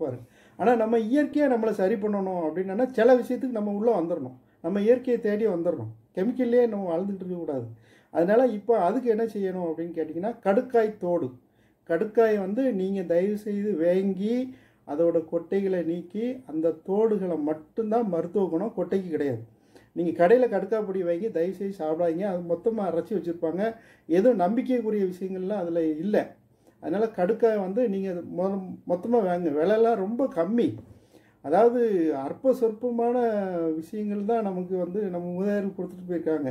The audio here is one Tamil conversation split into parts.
பாரு ஆனால் நம்ம இயற்கையாக நம்மளை சரி பண்ணணும் அப்படின்னா சில விஷயத்துக்கு நம்ம உள்ளே வந்துடணும் நம்ம இயற்கையை தேடி வந்துடணும் கெமிக்கல்லே நம்ம வாழ்ந்துட்டு இருக்கக்கூடாது அதனால் இப்போ அதுக்கு என்ன செய்யணும் அப்படின்னு கேட்டிங்கன்னா கடுக்காய் தோடு. கடுக்காய் வந்து நீங்கள் தயவு செய்து வேங்கி அதோட கொட்டைகளை நீக்கி அந்த தோடுகளை மட்டும்தான் மருத்துவ குணம் கொட்டைக்கு கிடையாது. நீங்கள் கடையில் கடுக்காய் பொடி வாங்கி தயவு செய்து சாப்பிடாதீங்க. அது மொத்தமாக அரைச்சி வச்சுருப்பாங்க. எதுவும் நம்பிக்கைக்குரிய விஷயங்கள்லாம் அதில் இல்லை. அதனால் கடுக்காய் வந்து நீங்கள் மொ மொத்தமாக வாங்க விலைலாம் ரொம்ப கம்மி. அதாவது அற்ப சொற்பமான விஷயங்கள் தான் நமக்கு வந்து நம்ம முதலில் கொடுத்துட்டு போயிருக்காங்க.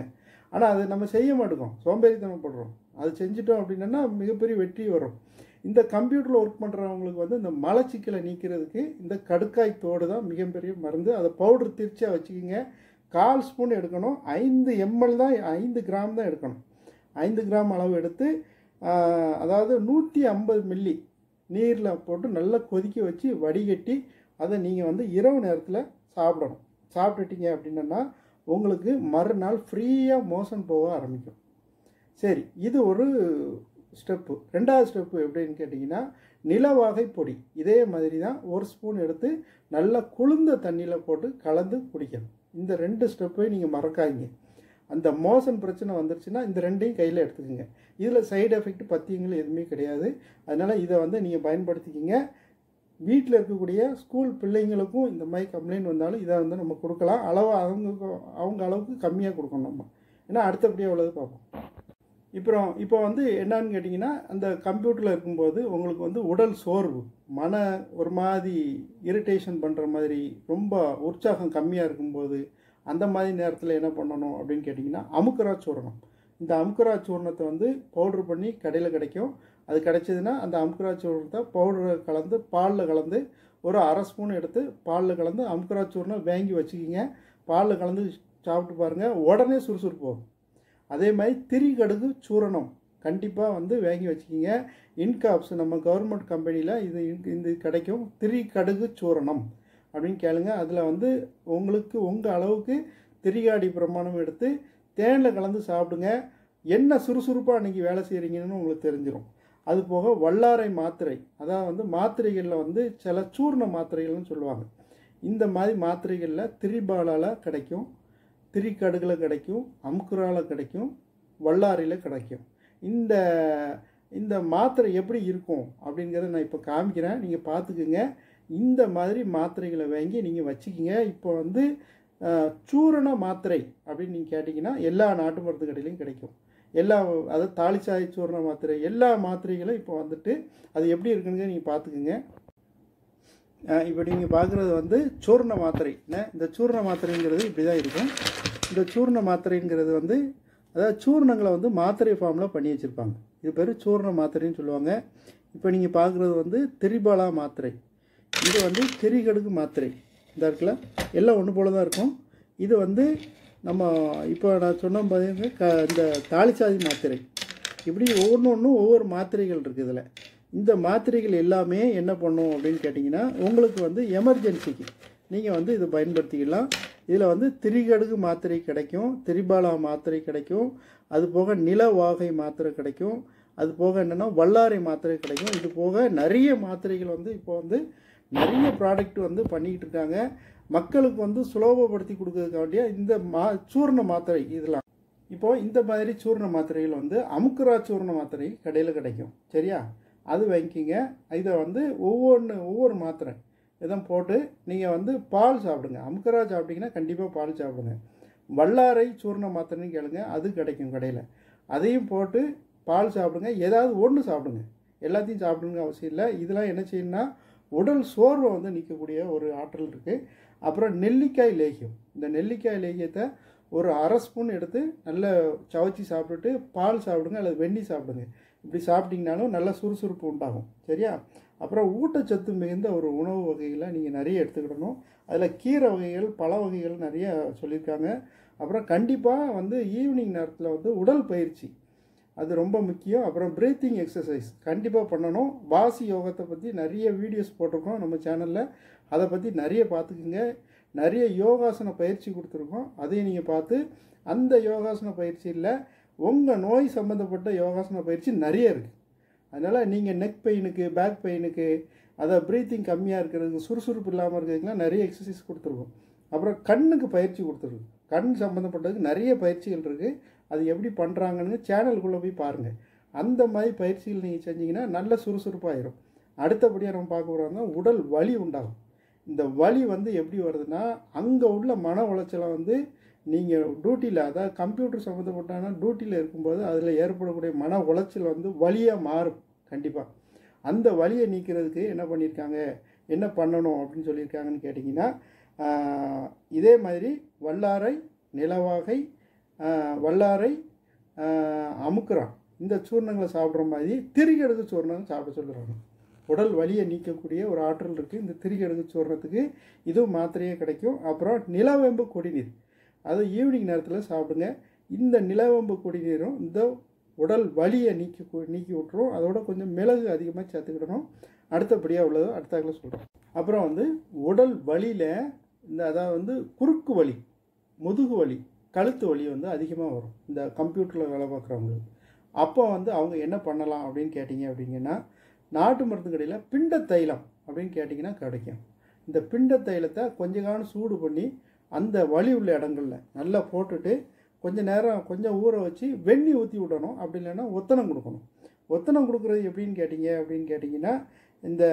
ஆனால் அதை நம்ம செய்ய மாட்டோம். சோம்பேறித்தனப்படுறோம். அது செஞ்சிட்டோம் அப்படின்னா மிகப்பெரிய வெற்றி வரும். இந்த கம்ப்யூட்டரில் ஒர்க் பண்ணுறவங்களுக்கு வந்து இந்த மலச்சிக்கலை நீக்கிறதுக்கு இந்த கடுக்காய் தோடு தான் மிகப்பெரிய மருந்து. அதை பவுடர் திரிச்சியாக வச்சுக்கிங்க. கால் ஸ்பூன் எடுக்கணும். ஐந்து எம்எல் தான் ஐந்து கிராம் தான் எடுக்கணும். ஐந்து கிராம் அளவு எடுத்து அதாவது நூற்றி ஐம்பது மில்லி நீரில் போட்டு நல்லா கொதிக்க வச்சு வடிகட்டி அதை நீங்கள் வந்து இரவு நேரத்தில் சாப்பிடணும். சாப்பிட்டுட்டீங்க அப்படின்னா உங்களுக்கு மறுநாள் ஃப்ரீயாக மோஷன் போக ஆரம்பிக்கும். சரி இது ஒரு ஸ்டெப்பு ரெண்டாவது ஸ்டெப்பு எப்படின்னு கேட்டிங்கன்னா நிலவாகை பொடி. இதே மாதிரி தான் ஒரு ஸ்பூன் எடுத்து நல்லா குளிர்ந்த தண்ணியில் போட்டு கலந்து குடிக்கணும். இந்த ரெண்டு ஸ்டெப்பையும் நீங்கள் மறக்காதீங்க. அந்த மோசன் பிரச்சனை வந்துருச்சுன்னா இந்த ரெண்டையும் கையில் எடுத்துக்கோங்க. இதில் சைடு எஃபெக்ட் பத்தியங்கள் எதுவுமே கிடையாது. அதனால் இதை வந்து நீங்கள் பயன்படுத்திக்கிங்க. வீட்டில் இருக்கக்கூடிய ஸ்கூல் பிள்ளைங்களுக்கும் இந்த மாதிரி கம்ப்ளைண்ட் வந்தாலும் இதை வந்து நம்ம கொடுக்கலாம். அளவு அவங்க அவங்க அளவுக்கு கம்மியாக கொடுக்கணும் நம்ம. ஏன்னா அடுத்தபடியாக உள்ளது பார்ப்போம். இப்போ இப்போ வந்து என்னன்னு கேட்டிங்கன்னா அந்த கம்ப்யூட்டரில் இருக்கும்போது உங்களுக்கு வந்து உடல் சோர்வு மன ஒரு மாதிரி இரிட்டேஷன் பண்ணுற மாதிரி ரொம்ப உற்சாகம் கம்மியாக இருக்கும்போது அந்த மாதிரி நேரத்தில் என்ன பண்ணணும் அப்படின்னு கேட்டிங்கன்னா அமுக்கரா சூரணம். இந்த அமுக்கரா சூர்ணத்தை வந்து பவுட்ரு பண்ணி கடையில் கிடைக்கும். அது கிடைச்சதுன்னா அந்த அமுக்கரா சூர்ணத்தை பவுடரை கலந்து பாலில் கலந்து ஒரு அரை ஸ்பூன் எடுத்து பாலில் கலந்து அமுக்கரா சூர்ணம் வாங்கி வச்சுக்கிங்க. பாலில் கலந்து சாப்பிட்டு பாருங்கள் உடனே சுறுசுறுப்பு அதே மாதிரி திரி கடுகு சூரணம் கண்டிப்பாக வந்து வாங்கி வச்சுக்கிங்க. இன்காப்ஸ் நம்ம கவர்மெண்ட் கம்பெனியில் இது இன்- இந்த கிடைக்கும். திரி கடுகு சூரணம். அப்படின்னு கேளுங்க. அதில் வந்து உங்களுக்கு உங்கள் அளவுக்கு திரிகாடி பிரமாணம் எடுத்து தேனில் கலந்து சாப்பிடுங்க. என்ன சுறுசுறுப்பாக அன்றைக்கி வேலை செய்கிறீங்கன்னு உங்களுக்கு தெரிஞ்சிடும் அது போக வல்லாரை மாத்திரை அதாவது வந்து மாத்திரைகளில் வந்து சில சூர்ண மாத்திரைகள்னு சொல்லுவாங்க. இந்த மாதிரி மாத்திரைகளில் திரிபாலால் கிடைக்கும் திரிக்கடுகில் கிடைக்கும் அம்குரால் கிடைக்கும் வல்லாரியில் கிடைக்கும். இந்த இந்த மாத்திரை எப்படி இருக்கும் அப்படிங்கிறத நான் இப்போ காமிக்கிறேன். நீங்கள் பார்த்துக்குங்க. இந்த மாதிரி மாத்திரைகளை வாங்கி நீங்கள் வச்சுக்கிங்க. இப்போ வந்து சூரண மாத்திரை அப்படின்னு நீங்கள் கேட்டிங்கன்னா எல்லா நாட்டு மருந்து கடையிலையும் கிடைக்கும். எல்லா அதாவது தாளிச்சாய் சூரண மாத்திரை எல்லா மாத்திரைகளும் இப்போ வந்துட்டு அது எப்படி இருக்குன்னு நீங்கள் பார்த்துக்குங்க. இப்போ நீங்கள் பார்க்குறது வந்து சூர்ண மாத்திரை. இந்த சூர்ண மாத்திரைங்கிறது இப்படி தான் இருக்கும். இந்த சூர்ண மாத்திரைங்கிறது வந்து அதாவது சூர்ணங்களை வந்து மாத்திரை ஃபார்மில் பண்ணி வச்சுருப்பாங்க. இது பேர் சூர்ண மாத்திரைன்னு சொல்லுவாங்க. இப்போ நீங்கள் பார்க்குறது வந்து திரிபாலா மாத்திரை. இது வந்து திரிகடுகு மாத்திரை. இந்த இருக்குல்ல? எல்லாம் ஒன்று போல தான் இருக்கும். இது வந்து நம்ம இப்போ நான் சொன்ன பார்த்தீங்கன்னா க இந்த தாளிச்சாதி மாத்திரை. இப்படி ஒவ்வொன்று ஒன்றும் ஒவ்வொரு மாத்திரைகள் இருக்குது இதில். இந்த மாத்திரைகள் எல்லாமே என்ன பண்ணும் அப்படின்னு கேட்டிங்கன்னா உங்களுக்கு வந்து எமர்ஜென்சிக்கு நீங்கள் வந்து இதை பயன்படுத்திக்கலாம். இதில் வந்து திரிகடுகு மாத்திரை கிடைக்கும் திரிபாலா மாத்திரை கிடைக்கும் அது போக நிலவாகை மாத்திரை கிடைக்கும் அது போக என்னென்னா வல்லாரை மாத்திரை கிடைக்கும். இது போக நிறைய மாத்திரைகள் வந்து இப்போ வந்து நிறைய ப்ராடக்ட் வந்து பண்ணிக்கிட்டு இருக்காங்க மக்களுக்கு வந்து சுலபப்படுத்தி கொடுக்கறதுக்காண்டிய இந்த மா சூர்ண மாத்திரை இதெல்லாம். இப்போது இந்த மாதிரி சூர்ண மாத்திரைகள் வந்து அமுக்குரா சூர்ண மாத்திரை கடையில் கிடைக்கும். சரியா? அது வாங்கிக்கிங்க. இதை வந்து ஒவ்வொன்று ஒவ்வொரு மாத்திரை இதான் போட்டு நீங்கள் வந்து பால் சாப்பிடுங்க. அமுக்கரா சாப்பிட்டீங்கன்னா கண்டிப்பாக பால் சாப்பிடுங்க. வல்லாரை சூர்ண மாத்திரைன்னு கேளுங்க. அது கிடைக்கும் கடையில். அதையும் போட்டு பால் சாப்பிடுங்க. ஏதாவது ஒன்று சாப்பிடுங்க. எல்லாத்தையும் சாப்பிடுங்க அவசியம் இல்லை. இதெல்லாம் என்ன செய்யணும்னா உடல் சோர்வை வந்து நிற்கக்கூடிய ஒரு ஆற்றல் இருக்குது அப்புறம் நெல்லிக்காய் லேகியம். இந்த நெல்லிக்காய் லேகியத்தை ஒரு அரை ஸ்பூன் எடுத்து நல்லா சவச்சி சாப்பிட்டுட்டு பால் சாப்பிடுங்க அல்லது வெண்ணி சாப்பிடுங்க. இப்படி சாப்பிட்டிங்கனாலும் நல்ல சுறுசுறுப்பு உண்டாகும். சரியா? அப்புறம் ஊட்டச்சத்து மிகுந்த ஒரு உணவு வகைகளை நீங்கள் நிறைய எடுத்துக்கிடணும். அதில் கீரை வகைகள் பழ வகைகள் நிறைய சொல்லியிருக்காங்க. அப்புறம் கண்டிப்பாக வந்து ஈவினிங் நேரத்தில் வந்து உடல் பயிற்சி. அது ரொம்ப முக்கியம். அப்புறம் ப்ரீத்திங் எக்ஸசைஸ் கண்டிப்பாக பண்ணணும். வாசி யோகத்தை பற்றி நிறைய வீடியோஸ் போட்டிருக்கோம் நம்ம சேனலில் அதை பற்றி நிறைய பார்த்துக்குங்க. நிறைய யோகாசன பயிற்சி கொடுத்துருக்கோம். அதையும் நீங்கள் பார்த்து அந்த யோகாசன பயிற்சியில் உங்கள் நோய் சம்மந்தப்பட்ட யோகாசன பயிற்சி நிறைய இருக்குது அதனால் நீங்கள் நெக் பெயினுக்கு பேக் பெயினுக்கு அதை ப்ரீத்திங் கம்மியாக இருக்கிறதுக்கு சுறுசுறுப்பு இல்லாமல் இருக்கிறதுக்குலாம் நிறைய எக்ஸசைஸ் கொடுத்துருக்கோம். அப்புறம் கண்ணுக்கு பயிற்சி கொடுத்துருக்கோம். கண் சம்மந்தப்பட்டதுக்கு நிறைய பயிற்சிகள் இருக்குது அது எப்படி பண்ணுறாங்கன்னு சேனலுக்குள்ளே போய் பாருங்கள் அந்த மாதிரி பயிற்சிகள் நீங்கள் செஞ்சிங்கன்னா நல்ல சுறுசுறுப்பாயிரும். அடுத்தபடியாக நம்ம பார்க்க போகிறோம்னா உடல் வலி உண்டாகும். இந்த வலி வந்து எப்படி வருதுன்னா அங்கே உள்ள மன உளைச்சலை வந்து நீங்கள் டியூட்டியில் அதாவது கம்ப்யூட்டர் சம்மந்தப்பட்டான டியூட்டியில் இருக்கும்போது அதில் ஏற்படக்கூடிய மன உளைச்சல் வந்து வழியாக மாறும் கண்டிப்பாக அந்த வழியை நீக்கிறதுக்கு என்ன பண்ணியிருக்காங்க? என்ன பண்ணணும் அப்படின்னு சொல்லியிருக்காங்கன்னு கேட்டிங்கன்னா இதே மாதிரி வல்லாரை நிலவாகை வல்லாரை அமுக்குறான். இந்த சூர்ணங்களை சாப்பிட்ற மாதிரி திரிகடுகு சூர்ணம் சாப்பிட சொல்கிறாங்க உடல் வலியை நீக்கக்கூடிய ஒரு ஆற்றல் இருக்குது இந்த திரிகடுகு சூர்ணத்துக்கு இதுவும் மாத்திரையே கிடைக்கும். அப்புறம் நிலவேம்பு குடிநீர். அது ஈவினிங் நேரத்தில் சாப்பிடுங்க. இந்த நிலவேம்பு குடிநீரும் இந்த உடல் வலியை நீக்கி நீக்கி விட்டுரும். அதோட கொஞ்சம் மிளகு அதிகமாக சேர்த்துக்கிடணும். அடுத்தபடியாக உள்ளதோ அடுத்தாக்கில் சொல்கிறோம் அப்புறம் வந்து உடல் வலியில் இந்த அதாவது வந்து குறுக்கு வலி முதுகு வலி கழுத்து வலி வந்து அதிகமாக வரும். இந்த கம்ப்யூட்டரில் வேலை பார்க்குறவங்களுக்கு. அப்போ வந்து அவங்க என்ன பண்ணலாம் அப்படின்னு கேட்டிங்க அப்படிங்கன்னா நாட்டு மருந்து கடையில் பிண்ட தைலம் அப்படின்னு கேட்டிங்கன்னா கிடைக்கும். இந்த பிண்ட தைலத்தை கொஞ்ச காலம் சூடு பண்ணி அந்த வலி உள்ள இடங்கள்ல நல்லா போட்டுட்டு கொஞ்சம் நேரம் கொஞ்சம் ஊற வச்சு வெண்ணி ஊற்றி விடணும். அப்படி இல்லைன்னா ஒத்தனம் கொடுக்கணும். ஒத்தனம் கொடுக்குறது எப்படின்னு கேட்டிங்க அப்படின்னு கேட்டிங்கன்னா இந்த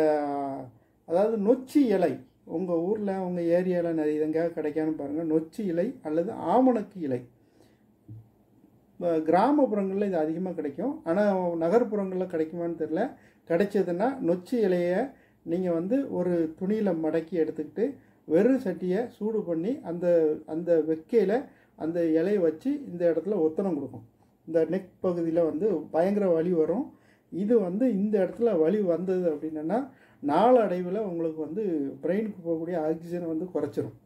அதாவது நொச்சி இலை உங்கள் ஊரில் உங்கள் ஏரியாவில் நிறைய எங்கேயாவது கிடைக்கான்னு பாருங்கள் நொச்சி இலை அல்லது ஆமணக்கு இலை. கிராமப்புறங்களில் இது அதிகமாக கிடைக்கும். ஆனால் நகர்ப்புறங்களில் கிடைக்குமான்னு தெரில கிடைச்சதுன்னா நொச்சி இலையை நீங்கள் வந்து ஒரு துணியில் மடக்கி எடுத்துக்கிட்டு வெறும் சட்டியை சூடு பண்ணி அந்த அந்த வெக்கையில் அந்த இலையை வச்சு இந்த இடத்துல ஒத்தனம் கொடுக்கும். இந்த நெக் பகுதியில் வந்து பயங்கர வலி வரும். இது வந்து இந்த இடத்துல வலி வந்தது அப்படின்னா நாளடைவில் உங்களுக்கு வந்து பிரெயினுக்கு போகக்கூடிய ஆக்சிஜனை வந்து குறைச்சிரும்.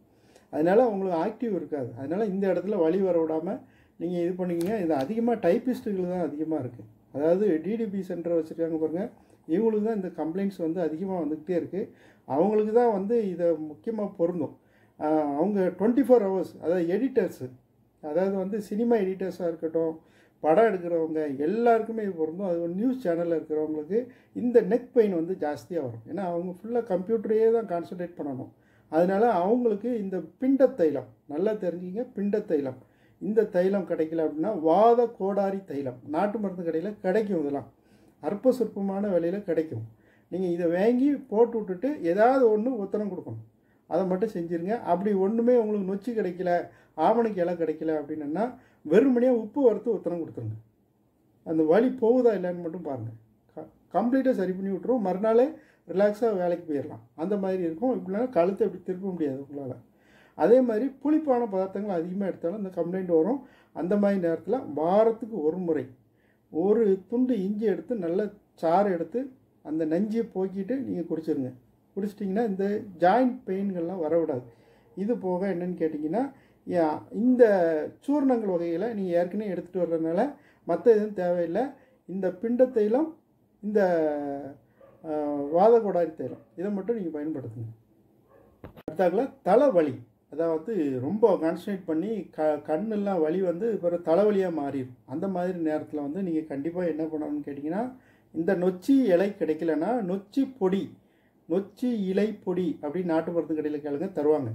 அதனால் உங்களுக்கு ஆக்டிவ் இருக்காது. அதனால் இந்த இடத்துல வழி வர விடாமல் நீங்கள் இது பண்ணிக்கிங்க இது அதிகமாக டைப்பிஸ்ட்டுகள் தான் அதிகமாக இருக்குது அதாவது டிடிபி சென்டர் வச்சுருக்காங்க பாருங்கள் இவங்களுக்கு தான் இந்த கம்ப்ளைண்ட்ஸ் வந்து அதிகமாக வந்துக்கிட்டே இருக்குது அவங்களுக்கு தான் வந்து இதை முக்கியமாக பொருந்தும். அவங்க டுவெண்ட்டி ஃபோர் ஹவர்ஸ் அதாவது எடிட்டர்ஸு அதாவது வந்து சினிமா எடிட்டர்ஸாக இருக்கட்டும் படம் எடுக்கிறவங்க எல்லாருக்குமே இது பொருந்தும். அது ஒரு நியூஸ் சேனலில் இருக்கிறவங்களுக்கு இந்த நெக் பெயின் வந்து ஜாஸ்தியாக வரும். ஏன்னா அவங்க ஃபுல்லாக கம்ப்யூட்டரையே தான் கான்சன்ட்ரேட் பண்ணணும். அதனால் அவங்களுக்கு இந்த பிண்ட தைலம் நல்லா தெரிஞ்சுங்க பிண்ட தைலம். இந்த தைலம் கிடைக்கல அப்படின்னா வாத கோடாரி தைலம் நாட்டு மருந்து கடையில் கிடைக்கும் இதெல்லாம். அற்ப சொற்பமான விலையில் கிடைக்கும். நீங்கள் இதை வாங்கி போட்டு விட்டுட்டு ஏதாவது ஒன்று உத்தரம் கொடுக்கணும். அதை மட்டும் செஞ்சுருங்க. அப்படி ஒன்றுமே உங்களுக்கு நொச்சி கிடைக்கல ஆவணக்கு இலை கிடைக்கல அப்படின்னா வெறுமனையாக உப்பு வறுத்து ஒத்தனம் கொடுத்துருங்க. அந்த வலி போகுதா இல்லைன்னு மட்டும் பாருங்கள் கம்ப்ளீட்டாக சரி பண்ணி விட்ருவோம் மறுநாளே ரிலாக்ஸாக வேலைக்கு போயிடலாம். அந்த மாதிரி இருக்கும். இப்படிலாம் கழுத்தை இப்படி திருப்ப முடியாது உங்களால். அதே மாதிரி புளிப்பான பதார்த்தங்கள் அதிகமாக எடுத்தாலும் இந்த கம்ப்ளைண்ட் வரும். அந்த மாதிரி நேரத்தில் வாரத்துக்கு ஒரு முறை ஒரு துண்டு இஞ்சி எடுத்து நல்ல சாறு எடுத்து அந்த நஞ்சியை போக்கிட்டு நீங்கள் குடிச்சிருங்க. குடிச்சிட்டிங்கன்னா இந்த ஜாயிண்ட் பெயின்கள்லாம் வரவிடாது இது போக என்னன்னு கேட்டிங்கன்னா இந்த சூர்ணங்கள் வகையில் நீங்கள் ஏற்கனவே எடுத்துகிட்டு வர்றதுனால மற்ற எதுவும் தேவையில்லை. இந்த பிண்ட தைலம் இந்த ஆஹ், வாதகோடாரி தைலம் இதை மட்டும் நீங்கள் பயன்படுத்துங்க. அடுத்தாக்கில் தலைவலி. அதாவது ரொம்ப கான்சன்ட்ரேட் பண்ணி க கண்ணெல்லாம் வலி வந்து இப்போ தலைவலியாக மாறிடும் அந்த மாதிரி நேரத்தில் வந்து நீங்கள் கண்டிப்பாக என்ன பண்ணணும்னு கேட்டிங்கன்னா இந்த நொச்சி இலை கிடைக்கலன்னா நொச்சி பொடி நொச்சி இலை பொடி அப்படின்னு நாட்டு மருந்து கடையில் கேளுங்க தருவாங்க.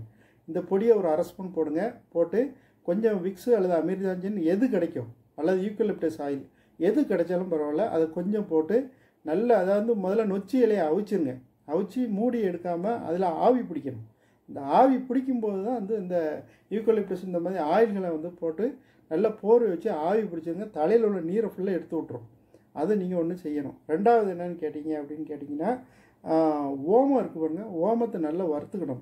இந்த பொடியை ஒரு அரை ஸ்பூன் போடுங்க. போட்டு கொஞ்சம் விக்ஸு அல்லது அமிர்தாஞ்சன் எது கிடைக்கும்? அல்லது யூக்கலிப்டஸ் ஆயில். எது கிடைச்சாலும் பரவாயில்ல. அதை கொஞ்சம் போட்டு நல்ல அதாவது முதல்ல நொச்சி இலையை அவிச்சிருங்க. அவிச்சு மூடி எடுக்காமல் அதில் ஆவி பிடிக்கணும். இந்த ஆவி பிடிக்கும்போது தான் வந்து இந்த யூக்கலிப்டஸ் இந்த மாதிரி ஆயில்களை வந்து போட்டு நல்லா போர் வச்சு ஆவி பிடிச்சிருங்க. தலையில் உள்ள நீரை ஃபுல்லாக எடுத்து விட்ரும் அதை நீங்கள் ஒன்று செய்யணும். ரெண்டாவது என்னன்னு கேட்டிங்க அப்படின்னு கேட்டிங்கன்னா ஓமம் இருக்குது பாருங்கள் ஓமத்தை நல்லா வறுத்துக்கணும்.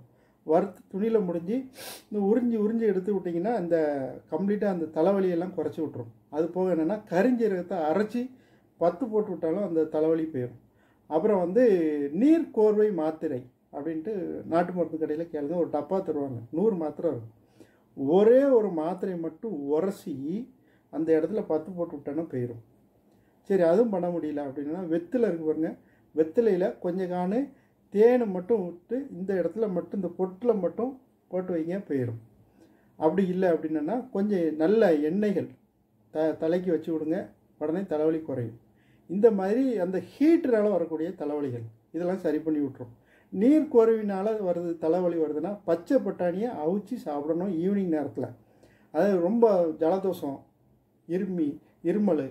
வறுத்து துணியில் முடிஞ்சு இந்த உறிஞ்சி உறிஞ்சி எடுத்து விட்டிங்கன்னா அந்த கம்ப்ளீட்டாக அந்த தலைவலியெல்லாம் குறைச்சி விட்ரும் அது போக என்னென்னா கரிஞ்சீரகத்தை அரைச்சி பத்து போட்டு விட்டாலும் அந்த தலைவலி போயிடும் அப்புறம் வந்து நீர் கோர்வை மாத்திரை அப்படின்ட்டு நாட்டு மருந்து கடையில் கேளுங்க ஒரு டப்பா தருவாங்க. நூறு மாத்திரை இருக்கும் ஒரே ஒரு மாத்திரை மட்டும் உரசி அந்த இடத்துல பத்து போட்டு விட்டோன்னா போயிடும் சரி அதுவும் பண்ண முடியல அப்படின்னா வெத்திலை இருக்கு பாருங்கள் வெத்திலையில் கொஞ்சம் காணு தேனை மட்டும் விட்டு இந்த இடத்துல மட்டும் இந்த பொட்டில் மட்டும் போட்டு வைங்க போயிடும் அப்படி இல்லை அப்படின்னா கொஞ்சம் நல்ல எண்ணெய்கள் த தலைக்கு வச்சு விடுங்க உடனே தலைவலி குறையும். இந்த மாதிரி அந்த ஹீட்டரால் வரக்கூடிய தலைவலிகள் இதெல்லாம் சரி பண்ணி விட்ரும் நீர் கோர்வினால் வருது தலைவலி வருதுன்னா பச்சை பட்டாணியை அவிச்சு சாப்பிடணும் ஈவினிங் நேரத்தில். அது ரொம்ப ஜலதோஷம் இருமி இருமல்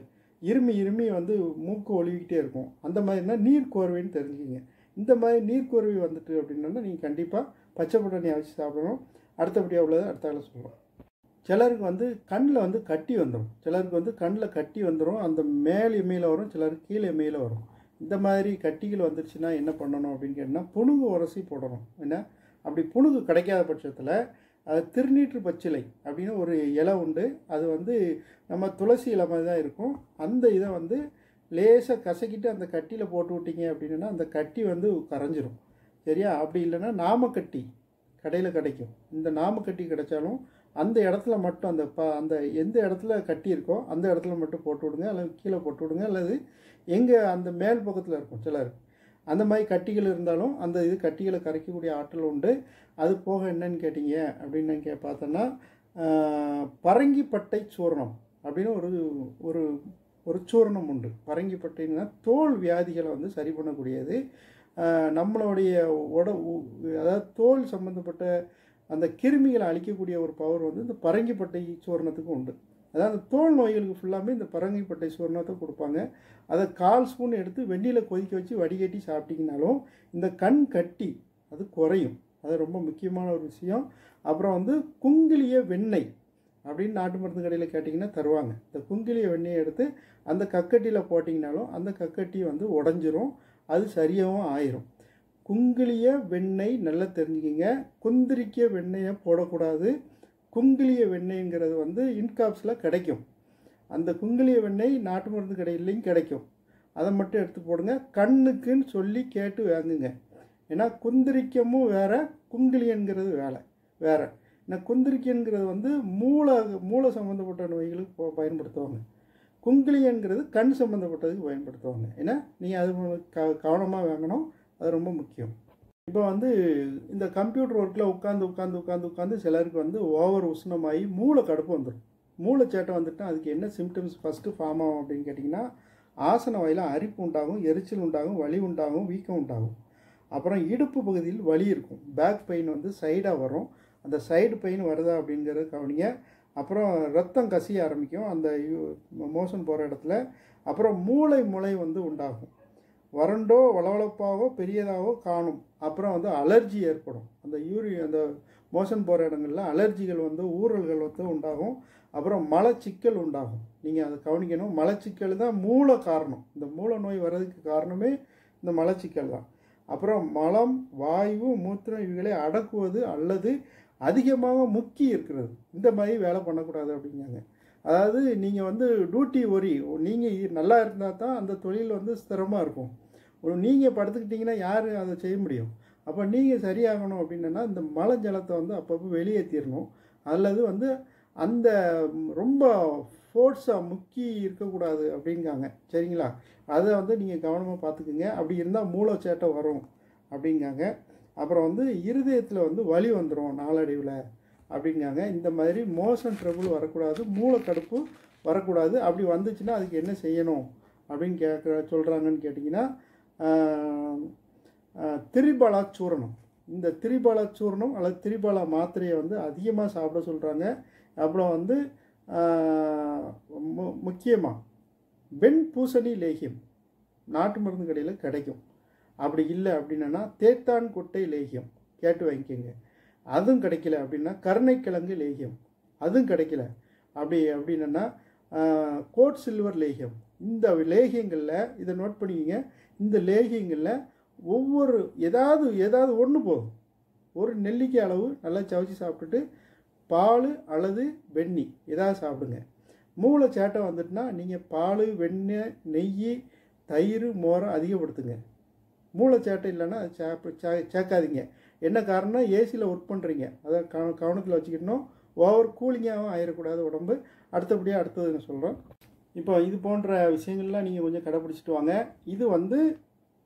இருமி இருமி வந்து மூக்கு ஒழுகிக்கிட்டே இருக்கும். அந்த மாதிரினா நீர் கோர்வைன்னு தெரிஞ்சுக்கிங்க. இந்த மாதிரி நீர்க்குருவி வந்துட்டு அப்படின்னா நீங்கள் கண்டிப்பாக பச்சை பட்டாணி அவிச்சு சாப்பிடணும். அடுத்தபடியாக உள்ளது அடுத்தால சொல்கிறோம் சிலருக்கு வந்து கண்ணில் வந்து கட்டி வந்துடும் சிலருக்கு வந்து கண்ணில் கட்டி வந்துடும் அந்த மேல் எம்மையில் வரும். சிலருக்கு கீழே எம்மையில் வரும். இந்த மாதிரி கட்டிகள் வந்துருச்சுன்னா என்ன பண்ணணும் அப்படின்னு கேட்டால் புணுகு உரசி போடணும். என்ன? அப்படி புணுகு கிடைக்காத பட்சத்தில் அது திருநீற்று பச்சிலை அப்படின்னு ஒரு இலை உண்டு. அது வந்து நம்ம துளசி இலை மாதிரி தான் இருக்கும். அந்த இதை வந்து லேசாக கசக்கிட்டு அந்த கட்டியில் போட்டு விட்டீங்க அப்படின்னா அந்த கட்டி வந்து கரைஞ்சிரும். சரியா? அப்படி இல்லைன்னா நாமக்கட்டி கடையில் கிடைக்கும். இந்த நாமக்கட்டி கிடைச்சாலும் அந்த இடத்துல மட்டும் அந்த ப அந்த எந்த இடத்துல கட்டி இருக்கோ அந்த இடத்துல மட்டும் போட்டு விடுங்க. அல்லது கீழே போட்டு விடுங்க. அல்லது எங்கே அந்த மேல் பக்கத்தில் இருக்கும் சிலர். அந்த மாதிரி கட்டிகள் இருந்தாலும் அந்த இது கட்டிகளை கரைக்கக்கூடிய ஆற்றல் உண்டு. அது போக என்னன்னு கேட்டிங்க அப்படின்னு கே பார்த்தோன்னா பரங்கிப்பட்டை சூரணம் அப்படின்னு ஒரு ஒரு ஒரு சூர்ணம் உண்டு பரங்கிப்பட்டைன்னா தோல் வியாதிகளை வந்து சரி பண்ணக்கூடியது. நம்மளுடைய உட உ- அதாவது தோல் சம்மந்தப்பட்ட அந்த கிருமிகளை அழிக்கக்கூடிய ஒரு பவர் வந்து இந்த பரங்கிப்பட்டை சூர்ணத்துக்கு உண்டு. அதாவது அந்த தோல் நோய்களுக்கு ஃபுல்லாமே இந்த பரங்கிப்பட்டை சூர்ணத்தை கொடுப்பாங்க. அதை கால் ஸ்பூன் எடுத்து வெந்நீரில் கொதிக்க வச்சு வடிகட்டி சாப்பிட்டிங்கனாலும் இந்த கண் கட்டி அது குறையும். அது ரொம்ப முக்கியமான ஒரு விஷயம். அப்புறம் வந்து குங்கிலிய வெண்ணெய். அப்படின்னு நாட்டு மருந்து கடையில் கேட்டிங்கன்னா தருவாங்க. இந்த குங்கிலிய வெண்ணெயை எடுத்து அந்த கக்கட்டியில் போட்டிங்கனாலும் அந்த கக்கட்டி வந்து உடஞ்சிரும். அது சரியாகவும் ஆயிரும். குங்கிலிய வெண்ணெய் நல்லா தெரிஞ்சுக்கிங்க. குந்திரிக்க வெண்ணெயை போடக்கூடாது. குங்கிலிய வெண்ணெய்ங்கிறது வந்து இன்காப்ஸில் கிடைக்கும். அந்த குங்கிலிய வெண்ணெய் நாட்டு மருந்து கடையிலையும் கிடைக்கும். அதை மட்டும் எடுத்து போடுங்க. கண்ணுக்குன்னு சொல்லி கேட்டு வாங்குங்க. ஏன்னா குந்திரிக்கமும் வேறு குங்கிலியங்கிறது வேலை வேறு. ஏன்னா குந்திரிக்கன்கிறது வந்து மூளை மூளை சம்மந்தப்பட்ட நோய்களுக்கு பயன்படுத்துவாங்க. குங்கிலியன்கிறது கண் சம்மந்தப்பட்டதுக்கு பயன்படுத்துவாங்க. ஏன்னா நீங்கள் அது க கவனமாக வாங்கணும். அது ரொம்ப முக்கியம். இப்போ வந்து இந்த கம்ப்யூட்டர் ஒர்க்கில் உட்காந்து உட்காந்து உட்காந்து உட்காந்து சிலருக்கு வந்து ஓவர் உஷ்ணமாகி மூளை கடுப்பு வந்துடும் மூளை சேட்டை வந்துட்டால் அதுக்கு என்ன சிம்டம்ஸ் ஃபஸ்ட்டு ஃபார்ம் ஆகும் அப்படின்னு கேட்டிங்கன்னா ஆசன வாயில அரிப்பு உண்டாகும் எரிச்சல் உண்டாகும் வலி உண்டாகும் வீக்கம் உண்டாகும். அப்புறம் இடுப்பு பகுதியில் வலி இருக்கும். பேக் பெயின் வந்து சைடாக வரும். அந்த சைடு பெயின் வருதா அப்படிங்கிறத கவனிங்க. அப்புறம் ரத்தம் கசிய ஆரம்பிக்கும். அந்த மோஷன் போகிற இடத்துல. அப்புறம் மூளை முளை வந்து உண்டாகும். வறண்டோ வளவளப்பாகவோ பெரியதாகவோ காணும். அப்புறம் வந்து அலர்ஜி ஏற்படும். அந்த யூரி அந்த மோஷன் போகிற இடங்களில் அலர்ஜிகள் வந்து ஊறல்கள் வந்து உண்டாகும். அப்புறம் மலச்சிக்கல் உண்டாகும். நீங்கள் அதை கவனிக்கணும். மலச்சிக்கல் தான் மூல காரணம். இந்த மூல நோய் வர்றதுக்கு காரணமே இந்த மலச்சிக்கல் தான். அப்புறம் மலம் வாயு மூத்திரம் இவைகளை அடக்குவது அல்லது அதிகமாக முக்கி இருக்கிறது. இந்த மாதிரி வேலை பண்ணக்கூடாது அப்படிங்காங்க அதாவது நீங்கள் வந்து டியூட்டி ஒரி நீங்கள் நல்லா இருந்தால் தான் அந்த தொழில் வந்து ஸ்திரமாக இருக்கும். நீங்கள் படுத்துக்கிட்டிங்கன்னா யார் அதை செய்ய முடியும்? அப்போ நீங்கள் சரியாகணும் அப்படின்னா இந்த மலை ஜலத்தை வந்து அப்பப்போ வெளியேற்றிடணும் அல்லது வந்து அந்த ரொம்ப ஃபோர்ஸாக முக்கி இருக்கக்கூடாது அப்படிங்காங்க சரிங்களா? அதை வந்து நீங்கள் கவனமாக பார்த்துக்குங்க. அப்படி இருந்தால் மூளைச்சேட்டை வரும் அப்படிங்காங்க அப்புறம் வந்து இருதயத்தில் வந்து வலி வந்துடும் நாளடைவில் அப்படிங்காங்க இந்த மாதிரி மோஷன் ட்ரபுள் வரக்கூடாது மூளைக்கடுப்பு வரக்கூடாது. அப்படி வந்துச்சுன்னா அதுக்கு என்ன செய்யணும் அப்படின்னு கேட்க சொல்கிறாங்கன்னு கேட்டிங்கன்னா திரிபலா சூரணம் இந்த திரிபலா சூரணம் அல்லது திரிபலா மாத்திரையை வந்து அதிகமாக சாப்பிட சொல்கிறாங்க அப்புறம் வந்து முக்கியமாக வெண் பூசணி லேகியம் நாட்டு மருந்து கடையில் கிடைக்கும். அப்படி இல்லை அப்படின்னா தேத்தான் கொட்டை லேகியம். கேட்டு வாங்கிக்கோங்க. அதுவும் கிடைக்கல அப்படின்னா கருணைக்கிழங்கு லேகியம். அதுவும் கிடைக்கல. அப்படி அப்படின்னா கோட் சில்வர் லேகியம். இந்த லேகியங்களில் இதை நோட் பண்ணிக்கிங்க. இந்த லேகியங்களில் ஒவ்வொரு ஏதாவது ஏதாவது ஒன்று போதும். ஒரு நெல்லிக்காய் அளவு நல்லா சவைச்சி சாப்பிட்டுட்டு பால் அல்லது வெண்ணி ஏதாவது சாப்பிடுங்க. மூளை சேட்டை வந்துட்டுனா நீங்கள் பால் வெண்ணெய் நெய் தயிர் மோரம் அதிகப்படுத்துங்க. மூளைச்சேட்டை இல்லைன்னா சே சேர்க்காதீங்க. என்ன காரணம் ஏசியில் ஒர்க் பண்ணுறீங்க அதை கவ கவனத்தில் வச்சுக்கிட்டணும் ஓவர் கூலிங்காகவும் ஆயிடக்கூடாது உடம்பு. அடுத்தபடியாக அடுத்தது நான் இப்போ இது போன்ற விஷயங்கள்லாம் நீங்கள் கொஞ்சம் கடைப்பிடிச்சிட்டு வாங்க. இது வந்து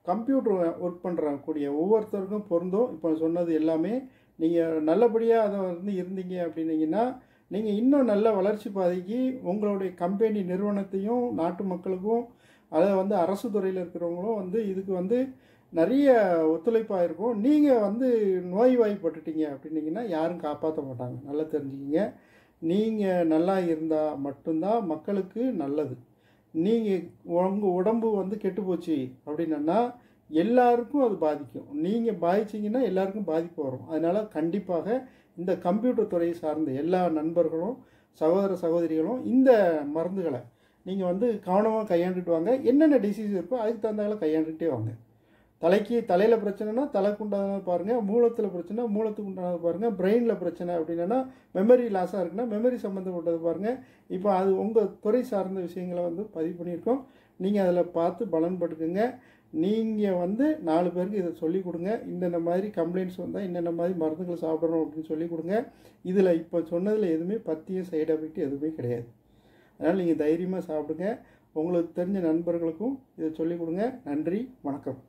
கம்ப்யூட்டர் ஒர்க் பண்ணுறக்கூடிய ஒவ்வொருத்தருக்கும் பொருந்தும். இப்போ சொன்னது எல்லாமே நீங்கள் நல்லபடியாக அதை வந்து இருந்தீங்க அப்படின்னீங்கன்னா நீங்கள் இன்னும் நல்ல வளர்ச்சி பாதைக்கு உங்களுடைய கம்பெனி நிறுவனத்தையும் நாட்டு மக்களுக்கும் அதை வந்து அரசு துறையில் இருக்கிறவங்களும் வந்து இதுக்கு வந்து நிறைய ஒத்துழைப்பாக இருக்கும் நீங்கள் வந்து நோய்வாய்ப்பட்டுட்டீங்க அப்படின்னீங்கன்னா யாரும் காப்பாற்ற மாட்டாங்க. நல்லா தெரிஞ்சுக்கிங்க. நீங்கள் நல்லா இருந்தால் மட்டும்தான் மக்களுக்கு நல்லது. நீங்கள் உங்கள் உடம்பு வந்து கெட்டு போச்சு அப்படின்னா எல்லாருக்கும் அது பாதிக்கும். நீங்கள் பாதிச்சிங்கன்னா எல்லாருக்கும் பாதிப்பு வரும். அதனால் கண்டிப்பாக இந்த கம்ப்யூட்டர் துறையை சார்ந்த எல்லா நண்பர்களும் சகோதர சகோதரிகளும் இந்த மருந்துகளை நீங்கள் வந்து கவனமாக கையாண்டுட்டு வாங்க. என்னென்ன டிசீஸ் இருக்கோ அதுக்கு தகுந்தால கையாண்டுக்கிட்டே வாங்க. தலைக்கு தலையில் பிரச்சனைனா தலைக்கு உண்டானது பாருங்கள் மூலத்தில் பிரச்சனை மூலத்துக்கு உண்டானது பாருங்கள் பிரெயினில் பிரச்சனை அப்படின்னா மெமரி லாஸாக இருக்குன்னா மெமரி சம்மந்தப்பட்டது பாருங்கள் இப்போ அது உங்கள் துறை சார்ந்த விஷயங்களை வந்து பதிவு பண்ணியிருக்கோம். நீங்கள் அதில் பார்த்து பலன்பட்டுக்குங்க நீங்கள் வந்து நாலு பேருக்கு இதை சொல்லிக் கொடுங்க. இந்தந்த மாதிரி கம்ப்ளைண்ட்ஸ் வந்தால் இன்னென்ன மாதிரி மருந்துகள் சாப்பிடணும் அப்படின்னு சொல்லிக் கொடுங்க. இதில் இப்போ சொன்னதில் எதுவுமே பத்திய சைடு எஃபெக்ட் எதுவுமே கிடையாது. அதனால் நீங்கள் தைரியமாக சாப்பிடுங்க. உங்களுக்கு தெரிஞ்ச நண்பர்களுக்கும் இதை சொல்லிக் கொடுங்க. நன்றி வணக்கம்.